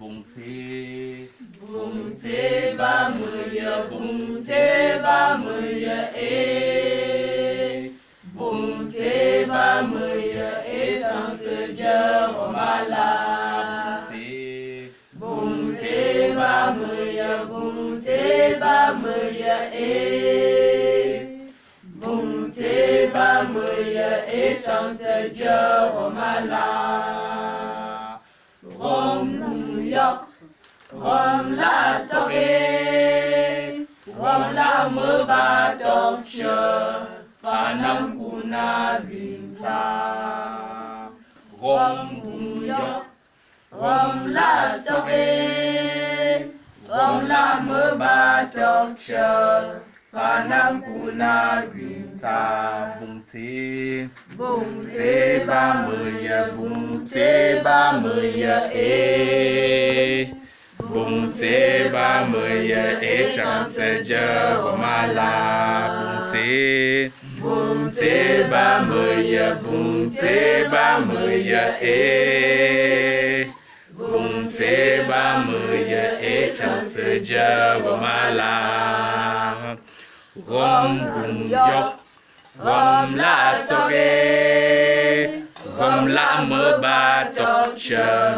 bùng thế bùng thế ba mươi giờ, bùng thế ba mươi giờ, ê bùng thế ba mươi giờ, ê sang sự giờ mà là bùng thế ba mươi giờ, bùng thế ba mươi giờ, ê bùng thế ba mươi giờ, ê sang sự giờ mà là Rom la toke, Rom la mba dokshe, Panam kuna binta. Rom New York, Rom la toke, Rom la mba dokshe, Panam kuna binta. Bungte. Bungte ba muya, bungte ba muya, eh. Bungte ba bùng xế ba mươi giờ, ế chẳng sẽ chờ của ma la. Bùng xế. Bùng xế ba mươi giờ, bùng xế ba mươi giờ, ế. Bùng xế ba mươi giờ, ế chẳng sẽ chờ của ma la. Gom bùng dọc gom la cho ghê. Gom la mơ ba tóc chờ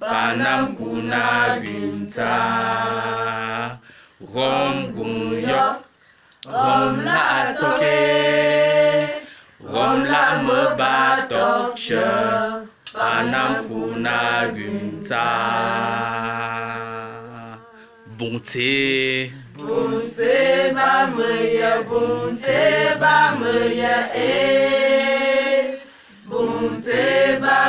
Panam kuna gunta. Rom bung. Rom la soke Rom la mơ ba tok che. Panam kuna gunta. Bonté. Bungte ba muya, bungte ba muya, eh.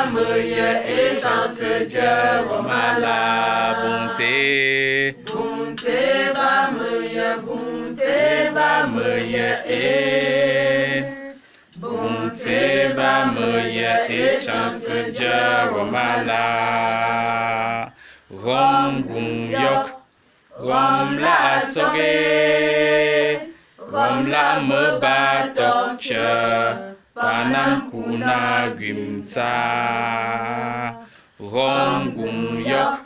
Bungte ba muya, eh, chance Dieu romala. Bonté. Bungte ba muya, bungte ba muya, eh. Bonté ba muya e chance Dieu mala. Rom bung yok. Rom la toge. Rom la me ba tok che. Panam kuna grimsa. Rom bung yok.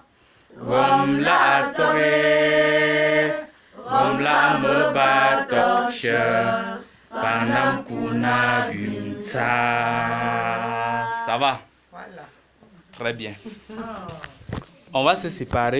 Rom la toge. Rom la me ba tok. Panam kuna grimsa. Ça va? Voilà. Très bien. On va se séparer.